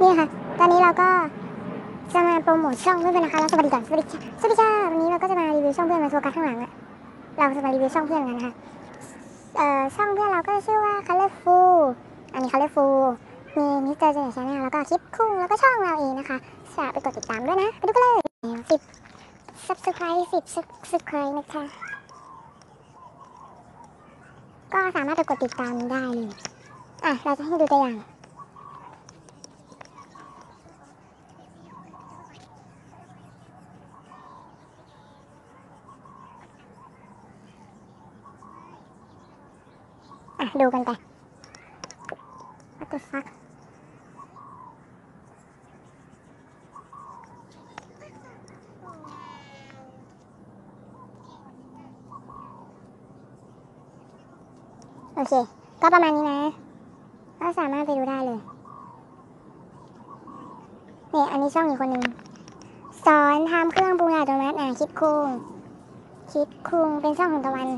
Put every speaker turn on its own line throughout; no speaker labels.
นี่ค่ะ ตอนนี้เราก็จะมาโปรโมทช่องเพื่อนๆนะคะแล้วสวัสดีก่อนสวัสดีค่ะสวัสดีค่ะวันนี้เราก็จะมารีวิวช่องเพื่อนมาโฟกัสข้างหลังอะเราจะมารีวิวช่องเพื่อนกันนะคะเอ่อช่องเพื่อนเราก็ชื่อว่า Colorful อันนี้ Colorful มีมิสเตอร์เจเนอร์ Channel แล้วก็คลิปคุ้งแล้วก็ช่องเราเองนะคะฝากไปกดติดตามด้วยนะไปดูกันเลยสิบ subscribe สิบ subscribe นะคะ ก็สามารถไปกดติดตามได้เลยอะเราจะให้ดูตัวอย่าง ดูกันไป What the fuck โอเค ก็ประมาณนี้นะ ก็สามารถไปดูได้เลยนี่อันนี้ช่องอีกคนหนึ่งสอนทำเครื่องปรุงอัตโนมัติอะคิดคุงคิดคุงเป็นช่องของตะวัน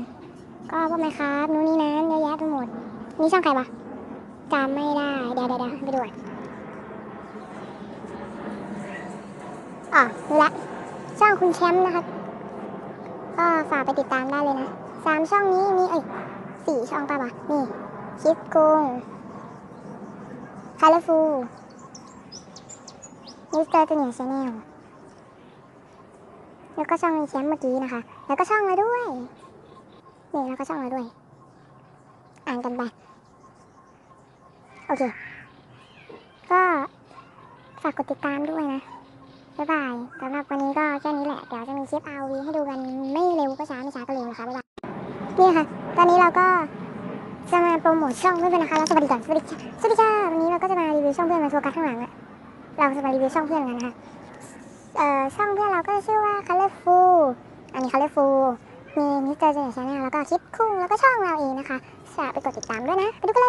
ก็พวกไหมครับนู้นนี่นั้นเยอะแยะไปหมด นี่ช่องใครปะจำไม่ได้ เดี๋ยวเดี๋ยวเดาไปดูก่อนอ๋อรู้ละช่องคุณแชมป์นะครับ ก็ฝากไปติดตามได้เลยนะสามช่องนี้มีเอ้ยสี่ช่องป่ะวะนี่คิดกุงคาร์ฟูมิสเตอร์ตัวเหนียวชาแนลแล้วก็ช่องแชมป์เมื่อกี้นะคะ แล้วก็ช่องเราด้วย นี่แล้วก็ช่องเราด้วย อ่านกันไป โอเค ก็ฝากกดติดตามด้วยนะ บ๊ายบายสำหรับวันนี้ก็แค่นี้แหละ เดี๋ยวจะมีคลิปเอาวีให้ดูกันไม่เร็วก็ช้าไม่ช้าก็เร็วนะคะบ๊ายบายนี่ค่ะ ตอนนี้เราก็จะมาโปรโมทช่องเพื่อนนะคะ แล้วสวัสดีก่อนสวัสดีค่ะสวัสดีค่ะวันนี้เราก็จะมารีวิวช่องเพื่อนมาโฟกัสข้างหลังอะเราจะมารีวิวช่องเพื่อนกันนะคะ เอ่อช่องเพื่อนเราก็ชื่อว่า Colorful อันนี้ Colorful มีมิสเตอร์เจเนอร์ Channel แล้วก็คลิปคุ้งแล้วก็ช่องเราเองนะคะฝากไปกดติดตามด้วยนะ ไปดูกันเลย